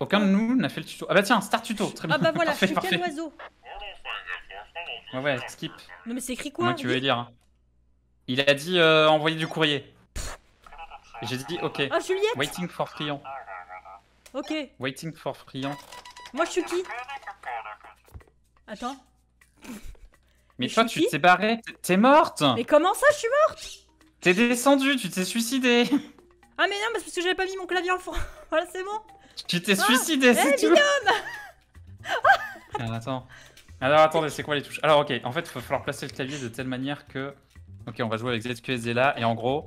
Aucun de nous n'a fait le tuto. Ah bah tiens, start tuto. Très bien. Ah bah voilà, je parfait, suis parfait. quel oiseau Ouais, ouais, skip. Non mais c'est écrit Comment quoi tu veux dire hein. Il a dit euh, envoyer du courrier. J'ai dit ok. Ah Juliette Waiting for friand. Ok. Waiting for friand. Moi je suis qui? Attends. Mais Mais toi, je suis tu t'es barré. T'es- morte. Mais comment ça je suis morte? T'es descendu. Tu t'es suicidé. Ah mais non, parce que j'avais pas mis mon clavier en fond. voilà, c'est bon. Tu t'es Ah, suicidé, c'est tout. Alors, attends. Alors attendez, c'est quoi les touches? Alors ok, en fait, il va falloir placer le clavier de telle manière que... Ok, on va jouer avec ZQSD là, et en gros...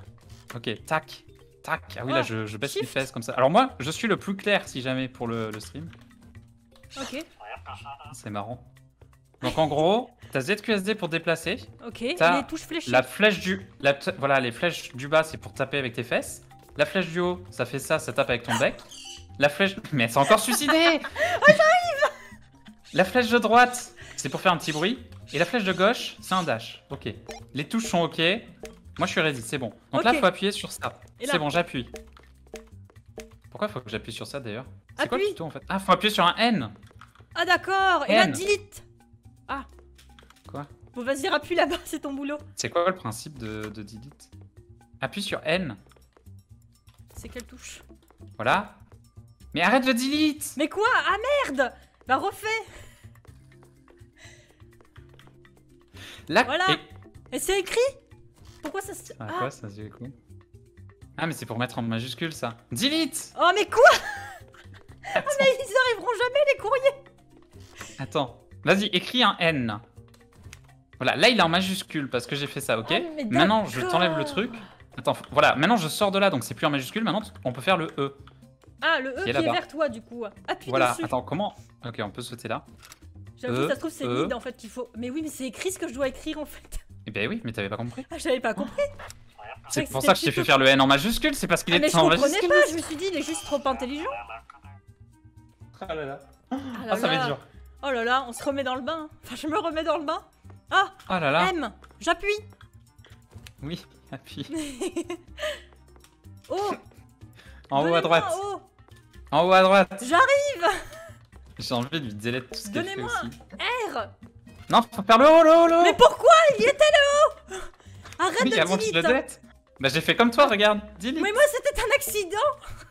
Ok, tac, tac. Ah oui, là, Ah, je, je baisse les fesses comme ça. Alors moi, je suis le plus clair, si jamais, pour le, le stream. Ok, C'est marrant. Donc en gros, t'as ZQSD pour déplacer. ok. Les touches fléchées. La flèche du... La, voilà, les flèches du bas, c'est pour taper avec tes fesses. La flèche du haut, ça fait ça, ça tape avec ton bec. La flèche... Mais elle s'est encore suicidée Oh, j'arrive La flèche de droite, c'est pour faire un petit bruit. Et la flèche de gauche, c'est un dash. Ok. Les touches sont ok. Moi, je suis ready, c'est bon. Donc là, faut appuyer sur ça. C'est bon, j'appuie. Pourquoi faut que j'appuie sur ça, d'ailleurs? C'est quoi le Appuie. tuto, en fait? Ah, faut appuyer sur un N Ah d'accord. Et là, delete. Ah. Quoi? Bon, vas-y, rappuie là-bas, c'est ton boulot. C'est quoi le principe de, de delete? Appuie sur N. C'est quelle touche? Voilà. Mais arrête de delete Mais quoi? Ah merde Bah refais Là, Voilà. et- Et c'est écrit? Pourquoi ça se... Ah, Ah. quoi ça du coup Ah mais c'est pour mettre en majuscule ça. Delete Oh mais quoi? Attends, Mais ils arriveront jamais les courriers attends. Vas-y, écris un N. Voilà, là il est en majuscule parce que j'ai fait ça, ok Ah, Maintenant je t'enlève le truc. Attends, voilà, maintenant je sors de là donc c'est plus en majuscule, maintenant on peut faire le E. Ah, le E Qui qui est est, vers toi du coup. Appuie Voilà, dessus. attends, comment Ok, on peut sauter là. J'avoue, E, ça se trouve c'est E. mid en fait qu'il faut. Mais oui, mais c'est écrit ce que je dois écrire en fait. Eh ben oui, mais t'avais pas compris. Ah, j'avais pas compris. C'est pour ça que je t'ai fait faire le N en majuscule, c'est parce qu'il Ah, mais était je en comprenais majuscule. pas, je me suis dit, il est juste trop intelligent. Ah là là. Ah Ah, ça va être dur. Oh là là, on se remet dans le bain. Enfin, je me remets dans le bain. Ah, Oh là là. M, j'appuie. Oui, appuie. Oh, En haut à droite. Oh, En haut à droite. j'arrive. J'ai envie de lui delete tout ce qu'elle fait Donnez-moi. aussi. R. Non, faut faire le haut, le haut, le haut. Mais pourquoi Il était le haut? Arrête Oui, de avant que tu le delete. delete. Bah j'ai fait comme toi, regarde. Delete. Mais moi, c'était un accident.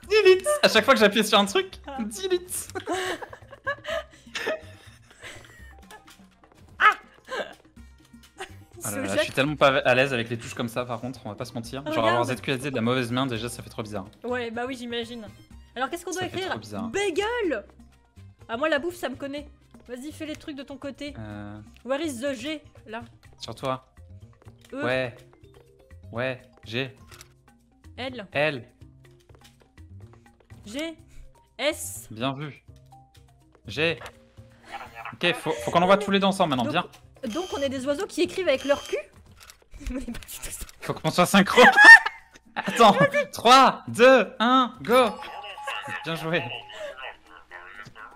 Delete. À chaque fois que j'appuie sur un truc, Ah. delete. Ah là là, je suis tellement pas à l'aise avec les touches comme ça, par contre, on va pas se mentir. Genre Regarde. avoir ZQSD de la mauvaise main, déjà, ça fait trop bizarre. Ouais, bah oui, j'imagine. Alors, qu'est-ce qu'on doit écrire. Bagel Ah, moi, la bouffe, ça me connaît. Vas-y, fais les trucs de ton côté. Euh, Where is the G Là. sur toi. E, Ouais. Ouais. G. L, L. G, S. Bien vu. G. Ok, faut, faut qu'on envoie tous les deux ensemble maintenant, Donc- bien. Donc, on est des oiseaux qui écrivent avec leur cul. Faut qu'on soit synchro. Attends. 3, 2, 1, go. Bien joué.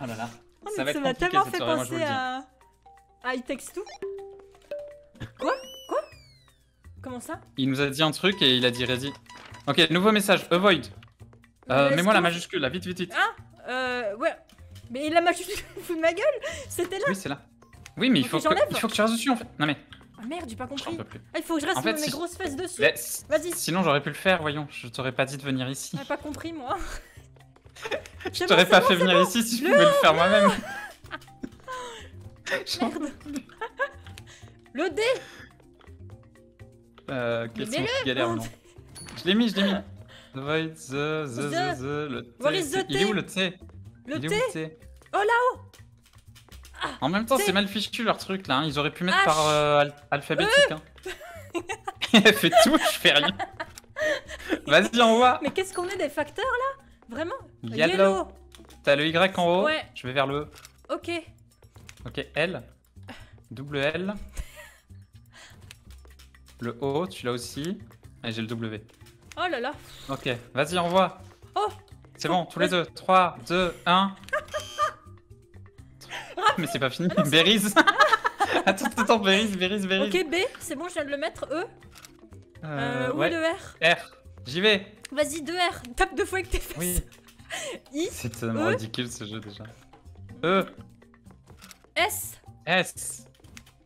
Oh là là. Oh, Ça va mais être ça m'a compliqué tellement cette fait soirée, moi je vous penser à. à It Takes Two. Quoi? Quoi? Comment ça? Il nous a dit un truc et il a dit ready. Ok, nouveau message, avoid. Euh, Est-ce Mets-moi la majuscule là, vite, vite, vite. Ah Euh. Ouais. Mais la majuscule fout de ma gueule C'était là Oui, c'est là. Oui, mais il faut, que, il faut que tu restes dessus en fait. Non mais, Ah merde, j'ai pas compris. Ah, il faut que je reste En fait, mes si- grosses fesses dessus. S- Vas-y. Sinon, j'aurais pu le faire, voyons. Je t'aurais pas dit de venir ici. J'ai pas compris moi. Je t'aurais bon, pas fait bon, venir ici si je pouvais le faire moi-même. Merde. Le D Euh, quels Mais sont galèrent bon. non Je l'ai mis, je l'ai mis. Avoid the, the, the, The. le Il est où le T? Le Il est où T le T? Oh là-haut En même temps, c'est mal fichu leur truc là. hein. Ils auraient pu mettre par euh, al- alphabétique. Hein. Elle fait tout, je fais rien. Vas-y, envoie. Mais qu'est-ce qu'on est des facteurs là? Vraiment Yellow. T'as le Y en haut. Ouais. Je vais vers le E. Ok. Ok, L. Double L. Le O, tu l'as aussi. Et j'ai le W. Oh là là. Ok, vas-y, envoie. Oh C'est bon, tous les deux. 3, 2, 1. Mais c'est pas fini. Berries. attends, attends, Berries, Berries, Berries. Ok, B, c'est bon, je viens de le mettre. E. Euh, où ouais. est le R? R. J'y vais. Vas-y, 2 R. Tape deux fois avec tes fesses. Oui. I, C'est tellement E. ridicule ce jeu déjà. E, S, S,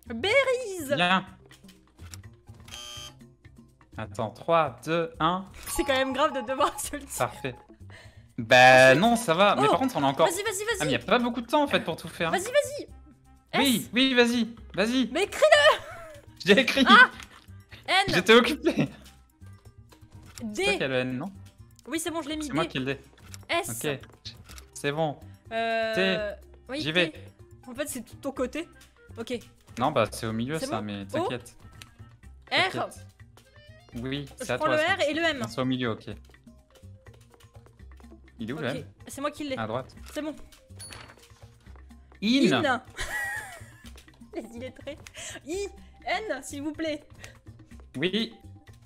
berries. bien. Attends, 3, 2, 1, C'est quand même grave de devoir se le dire. parfait. Bah non, ça va. Mais Oh, par contre, on a encore. Vas-y, vas-y, Ah, mais y a vas-y. pas beaucoup de temps en fait pour tout faire. Vas-y, vas-y. Oui, S. oui, vas-y, vas-y. Mais écris J'ai écrit. Ah, N, J'étais occupé. C'est toi qui D. as le N, non Oui, c'est bon, je l'ai mis. C'est moi D, qui l'ai. S. Ok. C'est bon. Euh... oui, J'y vais. T. En fait, c'est tout ton côté. Ok. Non, bah c'est au milieu C'est ça, bon mais t'inquiète. R. Oui, c'est Je à prends toi. le ça. R et le M. C'est au milieu, ok. Il est où le Ok. M C'est moi qui l'ai. À droite. C'est bon. In. In. Les illettrés. I. N, s'il vous plaît. Oui.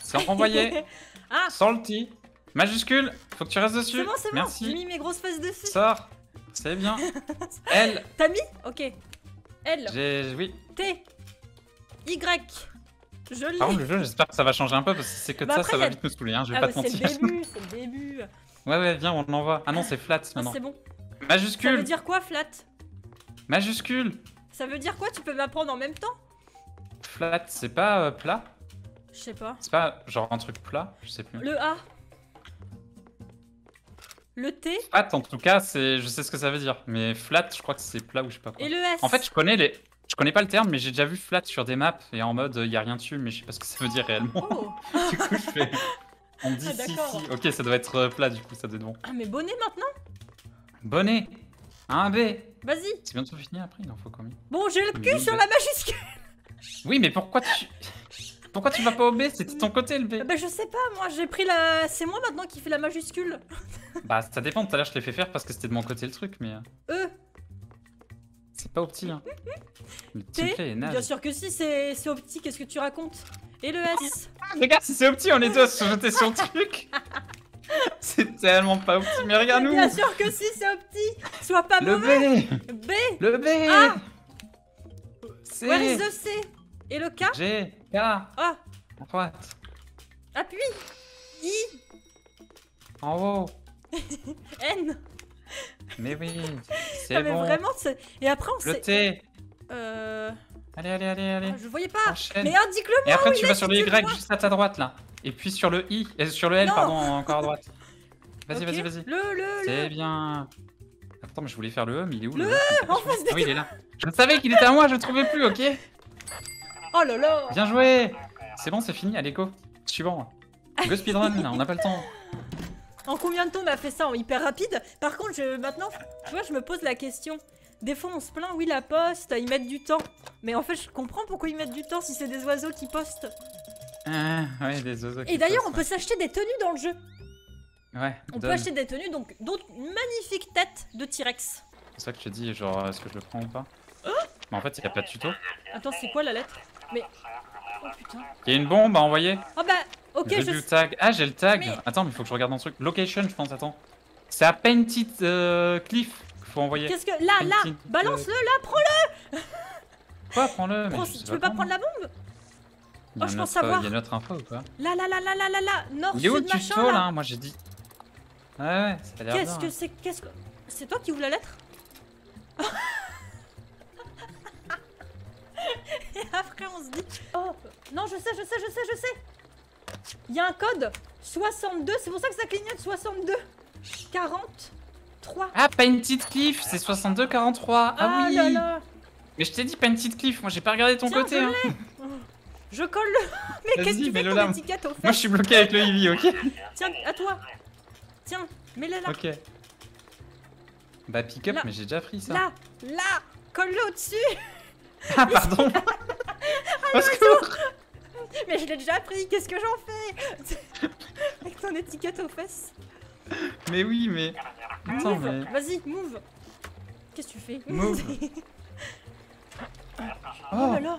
Sans renvoyer. ah, Salty. Majuscule. Faut que tu restes dessus. c'est bon, c'est bon. J'ai mis mes grosses fesses dessus. Sors. C'est bien. L. T'as mis? Ok. L. J'ai. Oui. T. Y. Je l'ai. Par contre, le jeu, j'espère que ça va changer un peu parce que si c'est que de Bah ça, après, ça va a- vite nous saouler. Hein, je vais Ah pas bah te c'est mentir. le début, c'est le début. Ouais, ouais, viens, on l'envoie. Ah non, c'est flat Ah, maintenant. c'est bon. Ça veut Majuscule. dire quoi, flat? Majuscule. Ça veut dire quoi? Tu peux m'apprendre en même temps? Flat, c'est pas euh, plat? Je sais pas. C'est pas genre un truc plat Je sais plus. Le A. Le T Flat, en tout cas, c'est, je sais ce que ça veut dire. Mais flat, je crois que c'est plat ou je sais pas quoi. et le S. En fait, je connais les, je connais pas le terme, mais j'ai déjà vu flat sur des maps et en mode il y a rien dessus, mais je sais pas ce que ça veut dire réellement. Oh du coup, je fais. On me dit Ah, si. Ok, ça doit être euh, plat du coup, ça doit être bon. Ah, mais bonnet maintenant Bonnet. Un B. Vas-y. C'est bientôt fini après, il en faut combien? Bon, j'ai le cul sur la majuscule. Oui, mais pourquoi tu. Pourquoi tu vas pas au B? C'était de ton côté le B. Bah, je sais pas, moi, j'ai pris la. C'est moi maintenant qui fais la majuscule. Bah, ça dépend. Tout à l'heure, je l'ai fait faire parce que c'était de mon côté le truc, mais E. c'est pas au petit. Hein. Le T. gameplay est naze. Bien sûr que si, c'est c'est optique, qu'est-ce que tu racontes? Et le S? Regarde, si c'est au petit, on est deux à se jeter sur le truc. C'est tellement pas au petit, mais regarde nous. Bien sûr que si, c'est optique. Sois pas Le mauvais. B. B. Le B. Ah. C. Where is the C? Et le K? G. K. Ah, À droite. appuie. I. En haut. N. Mais oui. C'est Ah, mais bon. vraiment, c'est. Et après, on Le sait. T. Euh. Allez, allez, allez, allez. ah, je voyais pas. Enchaîne. Mais indique-le Et après, tu vas sur le le Y juste à ta droite là. Et puis sur le I. Et sur le L, Non. pardon, encore à droite. Vas-y, vas-y, vas-y. Le, le, C'est le. bien. Attends, mais je voulais faire le E, mais il est où Le le, E en face de Ah oui, il est là. Je savais qu'il était à moi, je le trouvais plus, ok? Oh là là. Bien joué C'est bon, c'est fini, allez, go. Suivant. Go speedrun, là, on n'a pas le temps. En combien de temps on a fait ça en hyper rapide? Par contre, je, maintenant, tu vois, je me pose la question. Des fois, on se plaint, oui, la poste, ils mettent du temps. Mais en fait, je comprends pourquoi ils mettent du temps si c'est des oiseaux qui postent. Ah, ouais, des oiseaux. qui Et d'ailleurs, on peut s'acheter des tenues dans le jeu. Ouais, On peut acheter des tenues, donc d'autres magnifiques têtes de T-Rex. C'est ça que je te dis, genre, est-ce que je le prends ou pas? Mais en fait, il n'y a pas de tuto. Attends, c'est quoi la lettre? Mais. Oh putain. Il y a une bombe à envoyer. Oh bah, ok, J'ai je du tag. Ah, j'ai le tag. Mais- Attends, mais il faut que je regarde un truc. Location, je pense, attends. C'est à Painted euh, Cliff qu'il faut envoyer. Qu'est-ce que. Là, là Painted, Balance-le, là, prends-le Quoi, prends-le. mais prends- je sais Tu veux pas prendre la bombe? Oh, je pense savoir. Il y a notre info ou quoi Là, là, là, là, là, là, là Nord, Il est où le tuto là. là? Moi j'ai dit. Ouais, ouais, ça a l'air Qu'est-ce que c'est Qu'est-ce que. C'est toi qui ouvre la lettre? Après, on se dit. Oh Non, je sais, je sais, je sais, je sais Il y a un code 62, c'est pour ça que ça clignote 62 43 Ah, Painted Cliff, c'est 62-43. Ah, oui là là Mais je t'ai dit Painted Cliff, moi j'ai pas regardé ton Tiens, côté. je hein. Je colle le. Mais qu'est-ce que tu fais ton étiquette au fait Moi je suis bloqué avec le Eevee, ok Tiens, à toi Tiens, mets-le là Ok. Bah pick up, Là. mais j'ai déjà pris ça. Là Là Colle-le au-dessus Ah, pardon Au secours Mais je l'ai déjà pris, qu'est-ce que j'en fais Avec ton étiquette aux fesses. Mais oui, mais. Attends, Move mais. Vas-y, move Qu'est-ce que tu fais Move. Oh Oh là là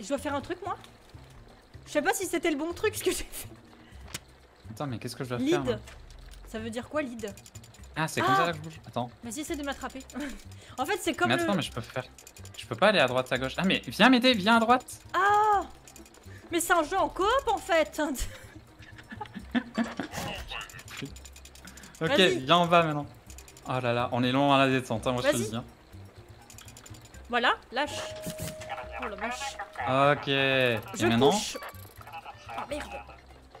Je dois faire un truc moi? Je sais pas si c'était le bon truc ce que j'ai fait. Attends, mais qu'est-ce que je dois faire Lead Ça veut dire quoi lead? Ah, c'est comme Ah ça là que je bouge. Attends. Vas-y, essaie de m'attraper. en fait, c'est comme mais le... attends, mais je peux faire. Je peux pas aller à droite, à gauche. Ah, mais viens m'aider, viens à droite Ah Mais c'est un jeu en coop en fait Ok, viens en bas maintenant. Oh là là, on est long à la détente, hein, moi je te le dis. hein. Voilà, lâche. Oh la vache. Ok, et Je maintenant couche. Ah merde.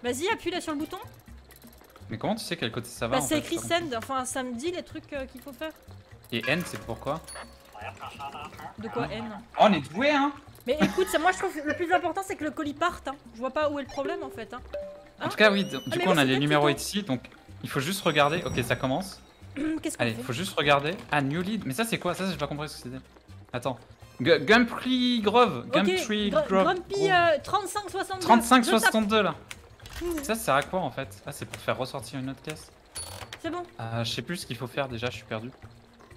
Vas-y, appuie là sur le bouton. Mais comment tu sais quel côté ça va Bah c'est écrit send, enfin ça me dit les trucs euh, qu'il faut faire. Et N, c'est pourquoi? De quoi N Oh, on est doué, hein Mais écoute, moi je trouve que le plus important c'est que le colis parte. Hein. Je vois pas où est le problème en fait. Hein. En tout cas, oui, d- du coup, on a les numéros ici, donc il faut juste regarder. Ok, ça commence. Qu'est-ce Allez, faut juste regarder. Ah, New Lead. Mais ça, c'est quoi? Ça, j'ai pas compris ce que c'était. Attends. Gu- Gumtree Grove. Gr- Grove. Grumpy euh, 35-62. 35 Je tape. 62 là. Ça, ça sert à quoi en fait? Ah, c'est pour faire ressortir une autre caisse. C'est bon. Euh, je sais plus ce qu'il faut faire déjà, je suis perdu.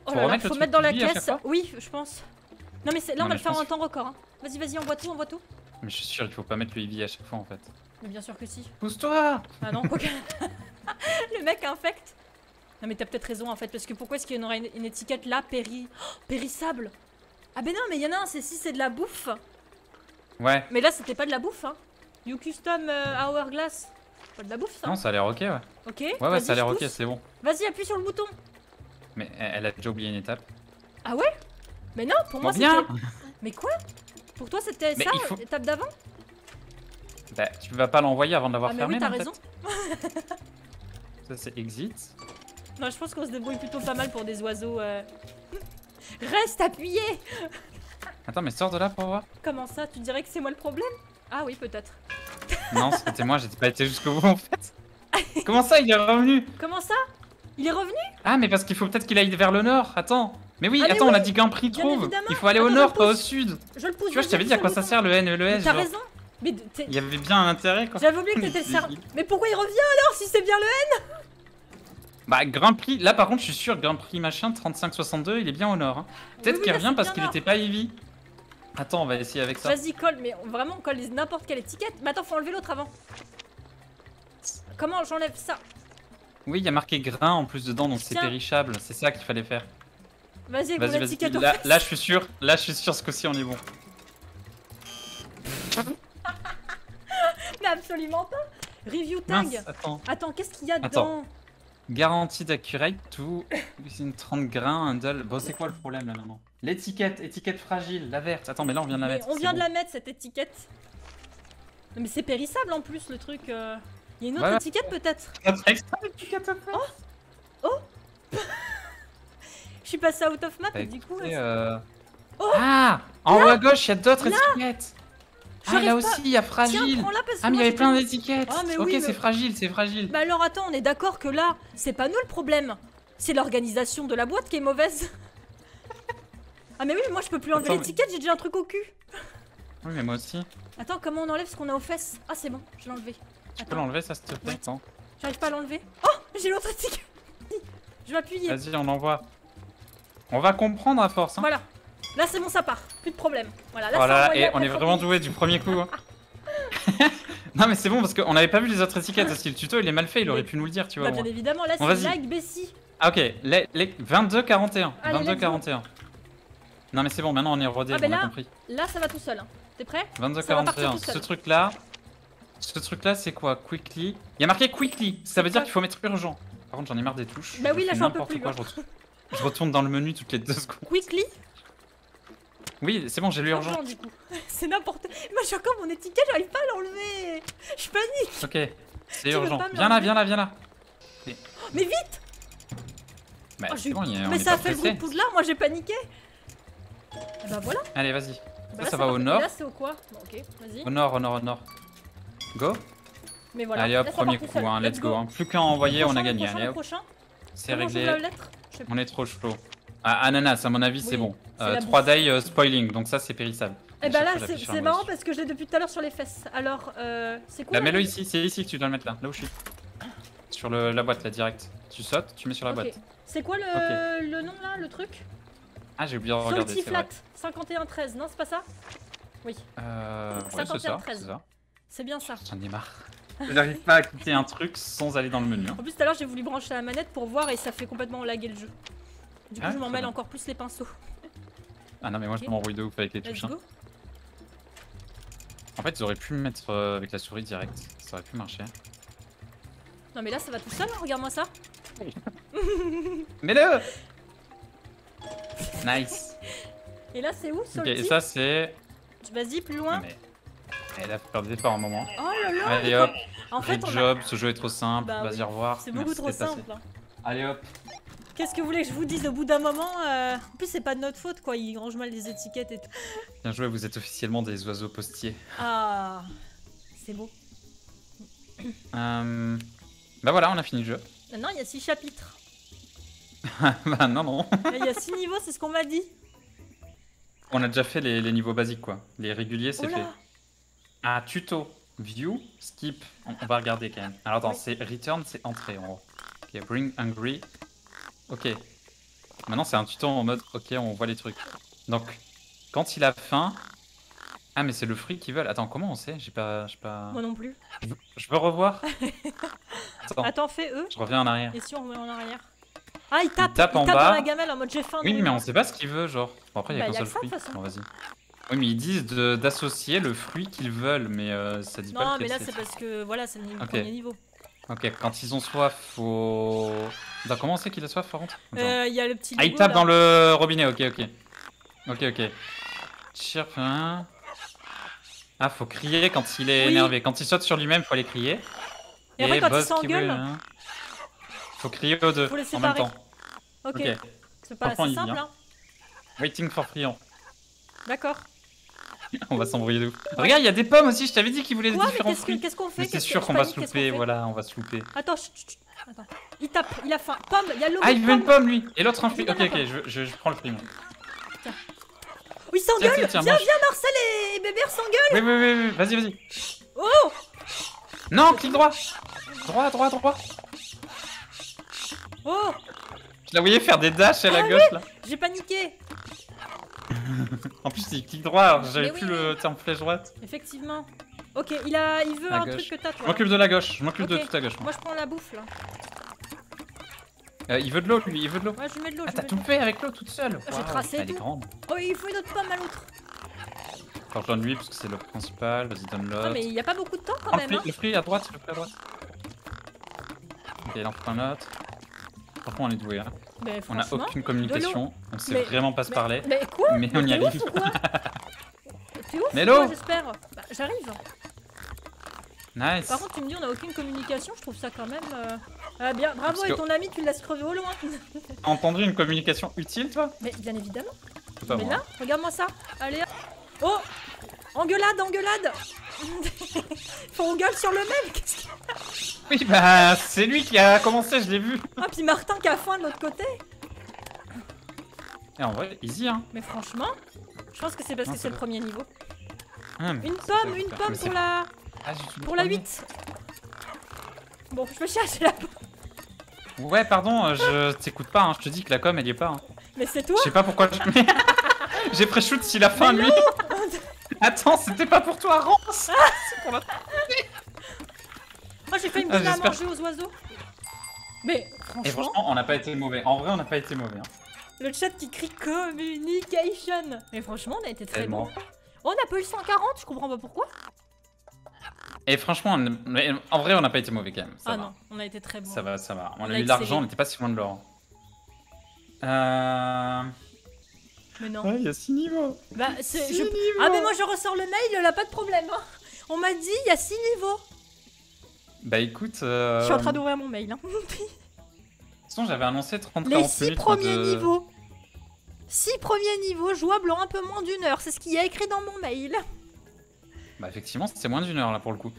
Oh Faut là là, faut mettre dans la caisse. Oui, je pense. Non mais c'est- là on va le faire en temps record. hein. Vas-y, vas-y, envoie tout, envoie tout. Mais je suis sûr, il faut pas mettre le EV à chaque fois en fait. Mais bien sûr que si. Pousse-toi Ah non, ok. le mec infect. Non mais t'as peut-être raison en fait, parce que pourquoi est-ce qu'il y en aurait une, une étiquette là, péri... Oh, périssable? Ah ben non, mais il y en a un, c'est si c'est de la bouffe. Ouais. Mais là c'était pas de la bouffe, hein. You custom euh, hourglass. Pas de la bouffe ça. Non, ça a l'air ok, ouais. Ok. Ouais, ouais, ça a l'air ok, c'est bon. Vas-y, appuie sur le bouton. Mais elle a déjà oublié une étape. Ah ouais? Mais non, pour moi Bon, c'était... Mais quoi? Pour toi c'était Mais ça, faut- l'étape d'avant? Bah, tu vas pas l'envoyer avant de l'avoir Ah mais fermé oui, t'as raison. Ça, c'est exit. Non, je pense qu'on se débrouille plutôt pas mal pour des oiseaux. euh. Reste appuyé Attends, mais sors de là pour voir. Comment ça? Tu dirais que c'est moi le problème? Ah oui, peut-être. Non, c'était moi, j'ai pas été jusqu'au bout en fait. Comment ça, il est revenu? Comment ça? Il est revenu Ah, mais parce qu'il faut peut-être qu'il aille vers le nord. Attends. Mais oui, Ah, mais attends, on a dit qu'un prix trouve. évidemment. Il faut aller au Attends, nord, pas au sud. Je le pousse. Tu vois, je t'avais dit à quoi ça sert le N et le. S. T'as raison. Mais Il y avait bien un intérêt quoi. j'avais oublié que t'étais le. Mais pourquoi il revient alors si c'est bien le N? Bah, Grand Prix, là par contre, je suis sûr, Grand Prix machin 35-62, il est bien au nord. hein. Peut-être Oui, oui, qu'il revient parce qu'il était pas Eevee. Attends, on va essayer avec ça. Vas-y, colle. Mais on- vraiment, on colle n'importe quelle étiquette. Mais attends, faut enlever l'autre avant. Comment j'enlève ça? Oui, il y a marqué grain en plus dedans, donc c'est périssable. C'est ça qu'il fallait faire. Vas-y, vas-y. au Là, là, je suis sûr. Là, je suis sûr, ce coup-ci, on est bon. Mais absolument pas. Review tag. Mince, attends. Attends, qu'est-ce qu'il y a Attends. dedans Garantie d'accurate to une 30 grains, handle. Bon, c'est quoi le problème là maintenant L'étiquette, étiquette fragile, la verte. Attends, mais là, on vient de la Mais mettre. On vient de la mettre cette étiquette. Mais c'est périssable en plus le truc. euh. Il y a une autre étiquette peut-être exprès, l'étiquette, à faire. Je suis passée out of map Bah, et du coup. euh, Oh Ah En haut à gauche, il y a d'autres étiquettes. Ah, là pas. aussi, il y a fragile. prends-la parce que Ah, mais il y avait plein d'étiquettes. Ah, mais ok, oui, mais- c'est fragile, c'est fragile. Bah alors attends, on est d'accord que là, c'est pas nous le problème. C'est l'organisation de la boîte qui est mauvaise. ah mais oui, moi je peux plus enlever mais- l'étiquette, j'ai déjà un truc au cul. Oui, mais moi aussi. Attends, comment on enlève ce qu'on a aux fesses? Ah c'est bon, je l'ai enlevé. Tu peux l'enlever, ça, s'il te plaît Ouais. J'arrive pas à l'enlever. Oh, j'ai l'autre étiquette. Je vais appuyer. Vas-y, on l'envoie. On va comprendre à force. Hein. Voilà. Là c'est bon, ça part. Plus de problème. Voilà, là c'est Voilà, et on est vraiment doué du premier coup. hein. non, mais c'est bon parce qu'on n'avait pas vu les autres étiquettes. Parce que le tuto il est mal fait, il aurait pu nous le dire, tu vois. Bah bien évidemment, là c'est like Bessie. Ah, ok, les, les 22-41. Allez, let's go. 22-41. Non, mais c'est bon, maintenant on est rodé, Ah, ben on a là, compris. Là ça va tout seul. hein. T'es prêt? Ça va partir 22-41. tout Ce seul. Là. Ce truc là, c'est quoi Quickly? Il y a marqué quickly. Ça veut dire qu'il faut mettre urgent. Par contre, j'en ai marre des touches. Bah oui, Je là, j'en peux n'importe plus, quoi, je retourne. Je retourne dans le menu toutes les deux secondes. Quickly? Oui, c'est bon, j'ai lu urgent. C'est n'importe. Moi j'ai encore mon étiquette, j'arrive pas à l'enlever. Je panique. Ok, c'est urgent. Viens là, viens là, viens là. Mais vite Bah, Oh, c'est bon, a- Mais ça a fait le bruit de poudlard, moi j'ai paniqué. Bah voilà. Allez, vas-y. Bah, ça là, va au nord. Là c'est au quoi? Bon, ok, vas-y. Au nord, au nord, au nord. Go Mais voilà. Allez hop, premier coup, hein, let's go. hein. Plus qu'à envoyer, on a gagné. Prochain, Allez hop, c'est réglé. On est trop chaud. Ah, ananas, à mon avis, c'est bon. c'est Euh, la 3 bouffe. day euh, spoiling, donc ça c'est périssable. Eh À bah chaque là c'est marrant parce que je l'ai depuis tout à l'heure sur les fesses. Alors, euh, c'est quoi la- mets-le ici, c'est ici que tu dois le mettre là, là où je suis. Sur le, la boîte là, direct. Tu sautes, tu mets sur la boîte. C'est quoi le, le nom là, le truc? Ah, j'ai oublié de regarder, Salty. Flat 5113, non c'est pas ça? Oui, Euh, ouais, c'est 51, ça, 13. C'est bien ça. J'en ai marre. J'arrive pas à quitter un truc sans aller dans le menu. hein. En plus tout à l'heure j'ai voulu brancher la manette pour voir et ça fait complètement laguer le jeu. Du coup Ah, je m'en mêle bien. encore plus les pinceaux. Ah non, mais moi Ok. je m'embrouille de ouf avec les Let's touches. hein. En fait, ils auraient pu me mettre euh, avec la souris direct. Ça aurait pu marcher. Non mais là ça va tout seul, hein, regarde-moi ça. Mets-le Nice. Et là, c'est où, Ok, Salty et ça c'est. Vas-y, plus loin. Mais... Elle a fait des efforts un moment. Oh là là Allez hop, En fait, great on a- job, ce jeu est trop simple, Bah vas-y oui. au revoir. c'est beaucoup Merci trop d'être passé. simple. hein. Allez hop. Qu'est-ce que vous voulez que je vous dise au bout d'un moment euh, En plus, c'est pas de notre faute, quoi. Ils rangent mal les étiquettes et tout. Bien joué, vous êtes officiellement des oiseaux postiers. Ah, c'est beau. Euh... Bah voilà, on a fini le jeu. Maintenant, il y a six chapitres. bah non, non. Il y a six niveaux, c'est ce qu'on m'a dit. On a déjà fait les, les niveaux basiques quoi. Les réguliers, c'est Oh fait. là Ah, tuto, view, skip. On, on va regarder quand même. Alors attends, c'est return, c'est entrée en haut. Ok, bring hungry. Ok. Maintenant, c'est un tuto en mode, ok, on voit les trucs. Donc, quand il a faim. Ah, mais c'est le fruit qu'ils veulent. Attends, comment on sait? J'ai pas, j'ai pas. Moi non plus. Je veux- Je veux revoir? Attends, Attends, fais eux. je reviens en arrière. Et si on remet en arrière? Ah, il tape, tape en dans bas. la gamelle en mode j'ai faim. Oui, mais on sait pas ce qu'il veut, genre. Bon, après, il y a Bah, qu'un seul fruit. Bon, vas-y. Oui, mais ils disent d'associer le fruit qu'ils veulent, mais euh, ça dit pas Non, mais là, c'est. parce que voilà, c'est le niveau- Ok. premier niveau. Ok, quand ils ont soif, faut. Attends, comment on sait qu'il a soif par contre. Euh, Il y a le petit. Ah, il tape là. dans le robinet, ok, ok. Ok, ok. Chirp, hein. Ah, faut crier quand il est Oui. énervé. Quand il saute sur lui-même, faut aller crier. Et après, quand il Buzz s'engueule, hein. Faut crier aux deux Faut les en même temps. Ok. Ok. C'est pas assez simple, vient. hein. Waiting for friand. D'accord. On va s'embrouiller de ouf. Regarde, il y a des pommes aussi, je t'avais dit qu'ils voulaient mais différents fruits. qu'est-ce qu'on fait c'est sûr qu'on va se louper, voilà, on va se louper. Attends, chut, chut, chut. Attends. Il tape, il a faim. Pomme, il y a logo Ah, il veut une pomme. lui Et l'autre un fruit. Il Ok, ok, je, prends le fruit. moi. Il s'engueule Viens, viens, Marcel et Bébert s'engueulent Oui, oui, oui, oui, vas-y, vas-y. Oh Non, clic droit Droit, droit, droit Oh Je la voyais faire des dashs à la Ah gauche là. J'ai paniqué En plus, il clic droit, j'avais plus oui, le terme flèche droite. Effectivement. Ok, il, a, il veut La un gauche. truc que t'as, Je toi. m'occupe de la gauche, je m'occupe de tout à gauche. moi. Moi, je prends la bouffe, là. Euh, il veut de l'eau, lui, il veut de l'eau. Ouais, je lui mets de l'eau, Ah, je t'as tout fait avec l'eau toute seule. J'ai Waouh, tracé Elle est tout. grande. l'eau. Oh, il faut une autre pomme à l'autre. Alors, je donne lui parce que c'est l'eau principale, vas-y, donne Ah, l'autre. mais il y a pas beaucoup de temps, quand Ah, le même, fruit, hein. le fruit à droite, le fruit à droite. Ok, il en prend un autre. Franchement, on est doué. Hein. Mais On a franchement... aucune communication, on sait Mais- vraiment pas se mais- parler. Mais quoi Mais on y arrive. T'es ouf l'eau j'espère Bah, j'arrive. Nice. Par contre, tu me dis on a aucune communication, je trouve ça quand même... euh, Ah bien, bravo, Parce et ton ami, tu le laisses crever au loin. T'as entendu une communication utile, toi? Mais bien évidemment. Mais moi. là, regarde-moi ça. Allez. Oh Engueulade, engueulade Faut on gueule sur le même qu'est-ce qu'il y a Oui, bah, c'est lui qui a commencé, je l'ai vu. Ah, puis Martin qui a faim de l'autre côté Et en vrai, easy, hein. Mais franchement, je pense que c'est parce Non, que c'est le premier niveau. Hum, Une pomme, une pomme Mais c'est- pour la... Ah, pour la premier. 8 Bon, je peux chercher la pomme. Ouais, pardon, euh, je t'écoute pas, hein. je te dis que la com elle y est pas. hein. Mais c'est toi Je sais pas pourquoi je. J'ai pré-shoot s'il a faim lui. Attends, c'était pas pour toi, Rance C'est pour la- Oh, j'ai fait une Ah, donner à manger aux oiseaux. Mais Et franchement, franchement, on n'a pas été mauvais. En vrai, on n'a pas été mauvais. hein. le chat qui crie communication. Mais franchement, on a été très bon. Oh, on a pas eu le 140, je comprends pas pourquoi. Et franchement, on- en vrai, on n'a pas été mauvais quand même. Ça ah va. non, on a été très bon. Ça va, ça va. On, On a a eu de l'argent, on n'était pas si loin de l'or. Euh. Mais non. il y a 6 niveaux. Bah, c'est. Six je- niveaux. Ah, mais moi je ressors le mail, là, pas de problème. hein. On m'a dit, il y a 6 niveaux. Bah écoute. Euh... Je suis en train d'ouvrir mon mail. hein. Sinon, j'avais annoncé 30 Les 6 minutes premiers de... niveaux. 6 premiers niveaux jouables en un peu moins d'une heure. C'est ce qu'il y a écrit dans mon mail. Bah effectivement, c'est moins d'une heure là pour le coup.